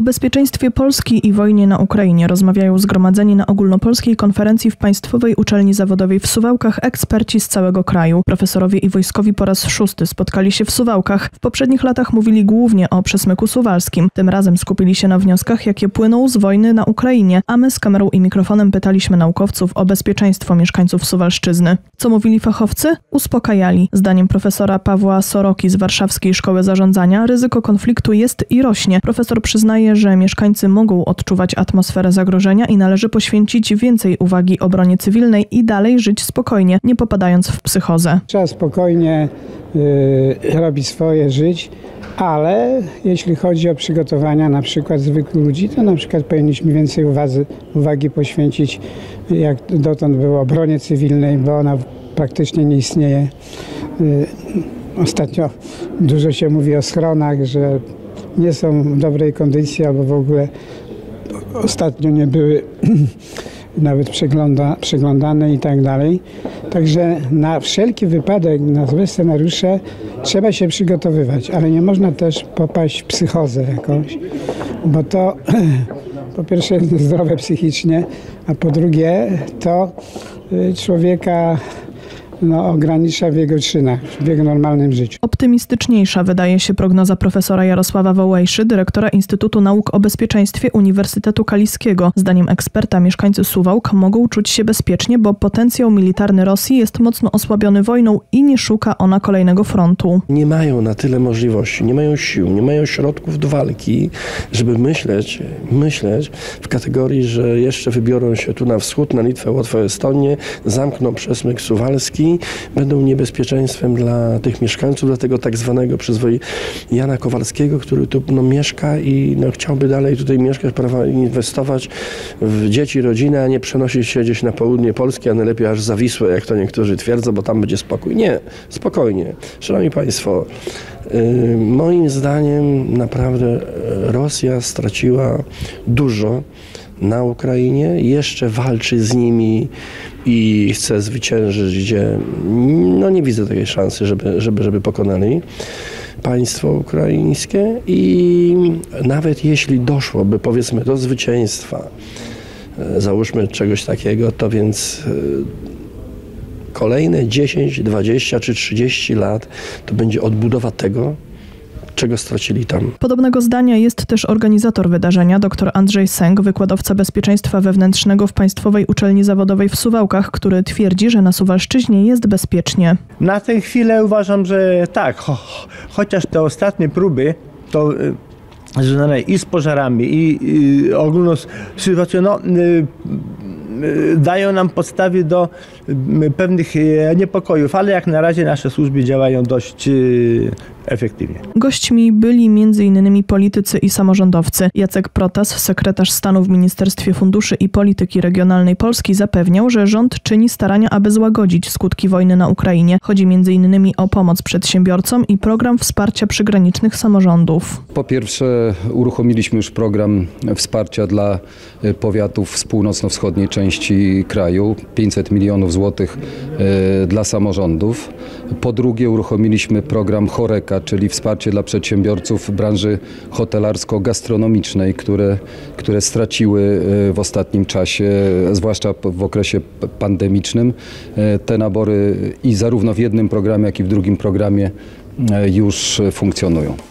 O bezpieczeństwie Polski i wojnie na Ukrainie rozmawiają zgromadzeni na ogólnopolskiej konferencji w Państwowej Uczelni Zawodowej w Suwałkach eksperci z całego kraju. Profesorowie i wojskowi po raz szósty spotkali się w Suwałkach. W poprzednich latach mówili głównie o przesmyku suwalskim. Tym razem skupili się na wnioskach, jakie płyną z wojny na Ukrainie, a my z kamerą i mikrofonem pytaliśmy naukowców o bezpieczeństwo mieszkańców Suwalszczyzny. Co mówili fachowcy? Uspokajali. Zdaniem profesora Pawła Soroki z Warszawskiej Szkoły Zarządzania ryzyko konfliktu jest i rośnie. Profesor przyznaje, że mieszkańcy mogą odczuwać atmosferę zagrożenia i należy poświęcić więcej uwagi obronie cywilnej i dalej żyć spokojnie, nie popadając w psychozę. Trzeba spokojnie y, robić swoje, żyć, ale jeśli chodzi o przygotowania na przykład zwykłych ludzi, to na przykład powinniśmy więcej uwadzy, uwagi poświęcić, jak dotąd było, obronie cywilnej, bo ona praktycznie nie istnieje. Y, Ostatnio dużo się mówi o schronach, że nie są w dobrej kondycji albo w ogóle ostatnio nie były nawet przegląda, przeglądane i tak dalej. Także na wszelki wypadek, na złe scenariusze trzeba się przygotowywać, ale nie można też popaść w psychozę jakąś, bo to po pierwsze jest niezdrowe psychicznie, a po drugie to y, człowieka no, ogranicza w jego czynach, w jego normalnym życiu. Optymistyczniejsza wydaje się prognoza profesora Jarosława Wołejszy, dyrektora Instytutu Nauk o Bezpieczeństwie Uniwersytetu Kaliskiego. Zdaniem eksperta mieszkańcy Suwałk mogą czuć się bezpiecznie, bo potencjał militarny Rosji jest mocno osłabiony wojną i nie szuka ona kolejnego frontu. nie mają na tyle możliwości, nie mają sił, nie mają środków do walki, żeby myśleć, myśleć w kategorii, że jeszcze wybiorą się tu na wschód, na Litwę, Łotwę, Estonię, zamkną przesmyk suwalski, będą niebezpieczeństwem dla tych mieszkańców, dla tego tak zwanego przyzwoi Jana Kowalskiego, który tu no, mieszka i no, chciałby dalej tutaj mieszkać, prawa inwestować w dzieci, rodzinę, a nie przenosić się gdzieś na południe Polski, a najlepiej aż za Wisłę, jak to niektórzy twierdzą, bo tam będzie spokój. Nie, spokojnie. Szanowni Państwo, yy, moim zdaniem naprawdę Rosja straciła dużo na Ukrainie, jeszcze walczy z nimi i chce zwyciężyć, gdzie no nie widzę takiej szansy, żeby, żeby, żeby pokonali państwo ukraińskie. I nawet jeśli doszłoby powiedzmy do zwycięstwa, e, załóżmy czegoś takiego, to więc e, kolejne 10, 20 czy 30 lat to będzie odbudowa tego, czego stracili tam. Podobnego zdania jest też organizator wydarzenia, dr Andrzej Sęk, wykładowca bezpieczeństwa wewnętrznego w Państwowej Uczelni Zawodowej w Suwałkach, który twierdzi, że na Suwalszczyźnie jest bezpiecznie. Na tę chwilę uważam, że tak, cho, chociaż te ostatnie próby, to y, związane i z pożarami, i, i ogólną sytuacją, no, y, y, dają nam podstawy do y, pewnych y, niepokojów, ale jak na razie nasze służby działają dość y, efektywnie. Gośćmi byli m.in. politycy i samorządowcy. Jacek Protas, sekretarz stanu w Ministerstwie Funduszy i Polityki Regionalnej Polski, zapewniał, że rząd czyni starania, aby złagodzić skutki wojny na Ukrainie. Chodzi m.in. o pomoc przedsiębiorcom i program wsparcia przygranicznych samorządów. Po pierwsze, uruchomiliśmy już program wsparcia dla e, powiatów z północno-wschodniej części kraju 500 milionów złotych e, dla samorządów. Po drugie, uruchomiliśmy program Czyli wsparcie dla przedsiębiorców branży hotelarsko-gastronomicznej, które, które straciły e, w ostatnim czasie, zwłaszcza w okresie pandemicznym, e, te nabory i zarówno w jednym programie, jak i w drugim programie e, już funkcjonują.